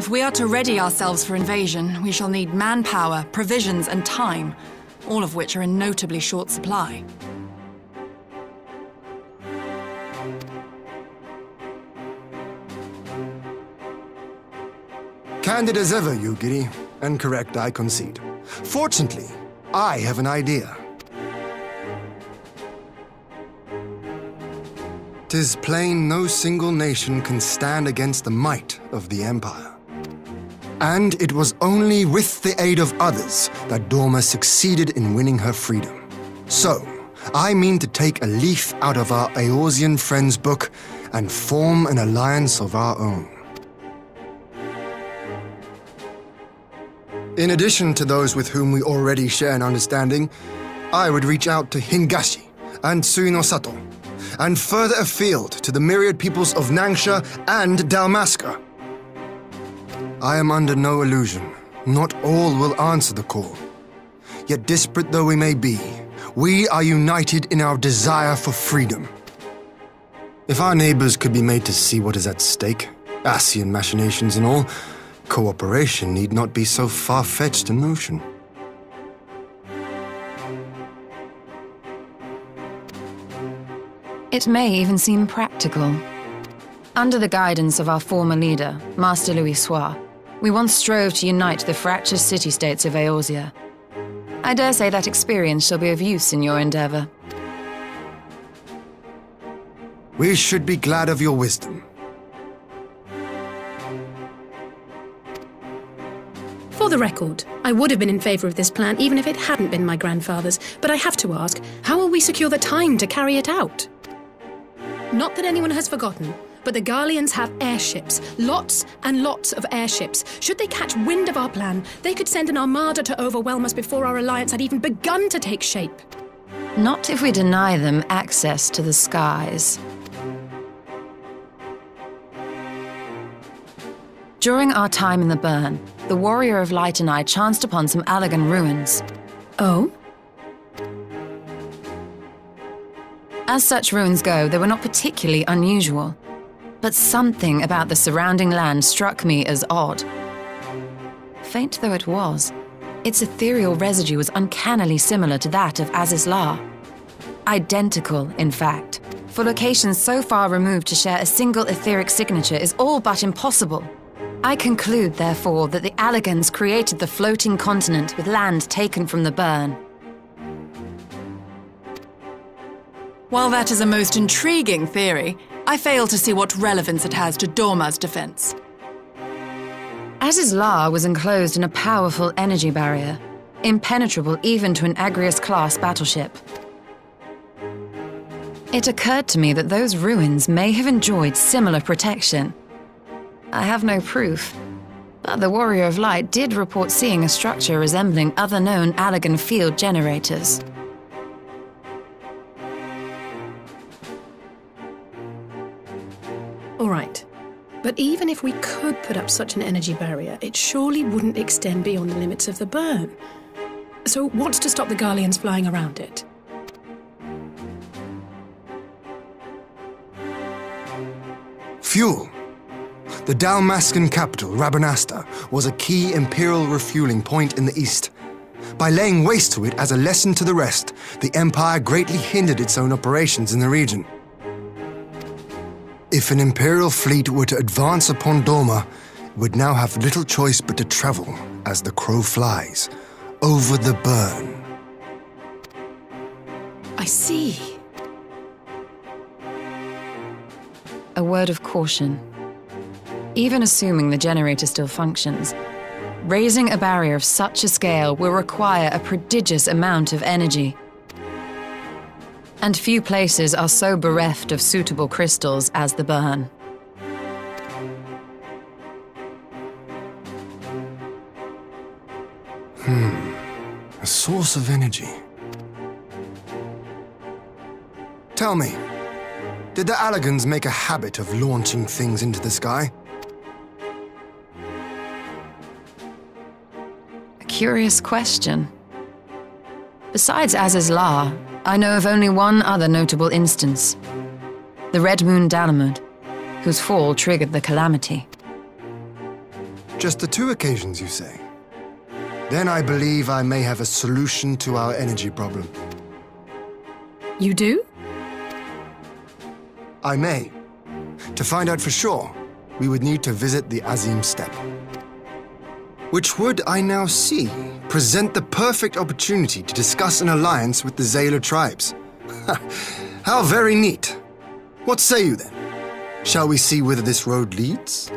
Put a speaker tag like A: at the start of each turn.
A: If we are to ready ourselves for invasion, we shall need manpower, provisions, and time, all of which are in notably short supply.
B: Candid as ever, Yugiri, and correct, I concede. Fortunately, I have an idea. Tis plain no single nation can stand against the might of the Empire. And it was only with the aid of others that Doma succeeded in winning her freedom. So, I mean to take a leaf out of our Eorzean friends book and form an alliance of our own. In addition to those with whom we already share an understanding, I would reach out to Hingashi and Sui-no-Sato, and further afield to the myriad peoples of Nangsha and Dalmasca. I am under no illusion. Not all will answer the call. Yet disparate though we may be, we are united in our desire for freedom. If our neighbors could be made to see what is at stake, Ascian machinations and all, cooperation need not be so far-fetched a notion.
C: It may even seem practical. Under the guidance of our former leader, Master Louisoix, we once strove to unite the fractious city-states of Eorzea. I dare say that experience shall be of use in your endeavor.
B: We should be glad of your wisdom.
D: For the record, I would have been in favor of this plan even if it hadn't been my grandfather's, but I have to ask, how will we secure the time to carry it out? Not that anyone has forgotten, but the Garleans have airships. Lots and lots of airships. Should they catch wind of our plan, they could send an armada to overwhelm us before our alliance had even begun to take shape.
C: Not if we deny them access to the skies. During our time in the burn, the Warrior of Light and I chanced upon some Allagan ruins.
D: Oh?
C: As such ruins go, they were not particularly unusual. But something about the surrounding land struck me as odd. Faint though it was, its ethereal residue was uncannily similar to that of Azys Lla. Identical, in fact. For locations so far removed to share a single etheric signature is all but impossible. I conclude, therefore, that the Allagans created the floating continent with land taken from the burn.
A: While that is a most intriguing theory, I fail to see what relevance it has to Doma's defense.
C: Azys Lla was enclosed in a powerful energy barrier, impenetrable even to an Agrias-class battleship. It occurred to me that those ruins may have enjoyed similar protection. I have no proof, but the Warrior of Light did report seeing a structure resembling other known Allagan field generators.
D: But even if we could put up such an energy barrier, it surely wouldn't extend beyond the limits of the burn. So what's to stop the Garleans flying around it?
B: Fuel. The Dalmascan capital, Rabanastre, was a key imperial refueling point in the east. By laying waste to it as a lesson to the rest, the Empire greatly hindered its own operations in the region. If an Imperial fleet were to advance upon Doma, it would now have little choice but to travel, as the crow flies, over the burn.
D: I see.
C: A word of caution. Even assuming the generator still functions, raising a barrier of such a scale will require a prodigious amount of energy. And few places are so bereft of suitable crystals as the burn.
B: Hmm, A source of energy. Tell me, did the Allagans make a habit of launching things into the sky?
C: A curious question. Besides Azys Lla, I know of only one other notable instance. The Red Moon Dalamud, whose fall triggered the calamity.
B: Just the two occasions, you say? Then I believe I may have a solution to our energy problem.
D: You do?
B: I may. To find out for sure, we would need to visit the Azim Steppe. Which would, I now see, present the perfect opportunity to discuss an alliance with the Xaela tribes. How very neat. What say you then? Shall we see whither this road leads?